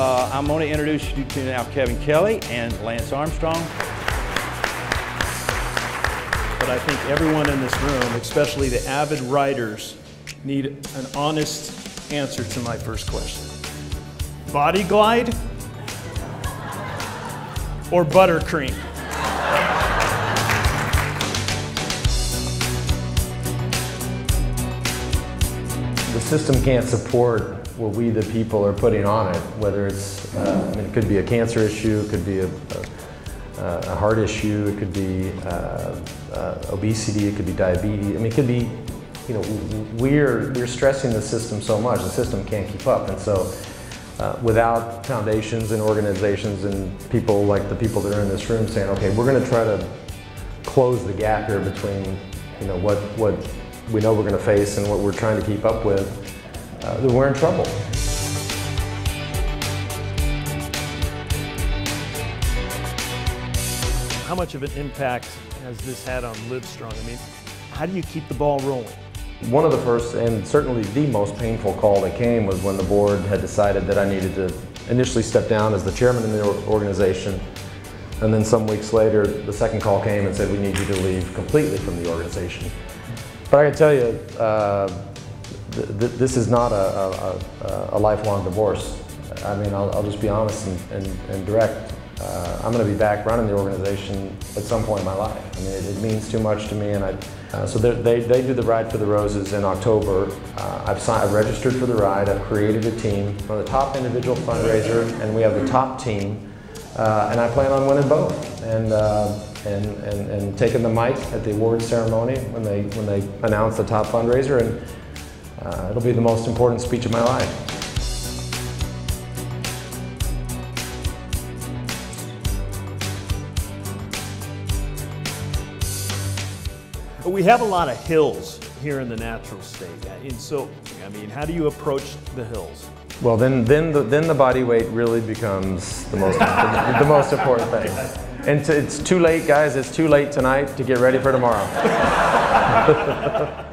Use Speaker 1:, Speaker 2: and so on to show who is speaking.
Speaker 1: Uh, I'm going to introduce you to now Kevin Kelly and Lance Armstrong.
Speaker 2: But I think everyone in this room, especially the avid riders, need an honest answer to my first question. Body glide or buttercream?
Speaker 3: The system can't support what we, the people, are putting on it, whether it's, uh, I mean, it could be a cancer issue, it could be a, a, a heart issue, it could be uh, uh, obesity, it could be diabetes. I mean, it could be, you know, we're, we're stressing the system so much, the system can't keep up. And so uh, without foundations and organizations and people like the people that are in this room saying, okay, we're going to try to close the gap here between, you know, what, what we know we're going to face and what we're trying to keep up with, uh, we're in trouble.
Speaker 2: How much of an impact has this had on Livestrong? I mean, how do you keep the ball rolling?
Speaker 3: One of the first and certainly the most painful call that came was when the board had decided that I needed to initially step down as the chairman of the organization. And then some weeks later, the second call came and said, we need you to leave completely from the organization. But I can tell you, uh, th th this is not a, a, a, lifelong divorce. I mean, I'll, I'll just be honest and, and, and direct. Uh, I'm going to be back running the organization at some point in my life. I mean, it, it means too much to me, and I, uh, so they, they do the Ride for the Roses in October. Uh, I've, signed, I've registered for the ride. I've created a team. We're the top individual fundraiser, and we have the top team. Uh, and I plan on winning both, and, uh, and, and, and taking the mic at the awards ceremony when they, when they announce the top fundraiser, and uh, it'll be the most important speech of my life.
Speaker 2: We have a lot of hills here in the natural state. And so, I mean, how do you approach the hills?
Speaker 3: Well, then, then, the, then the body weight really becomes the most, the, the most important thing. And it's too late, guys. It's too late tonight to get ready for tomorrow.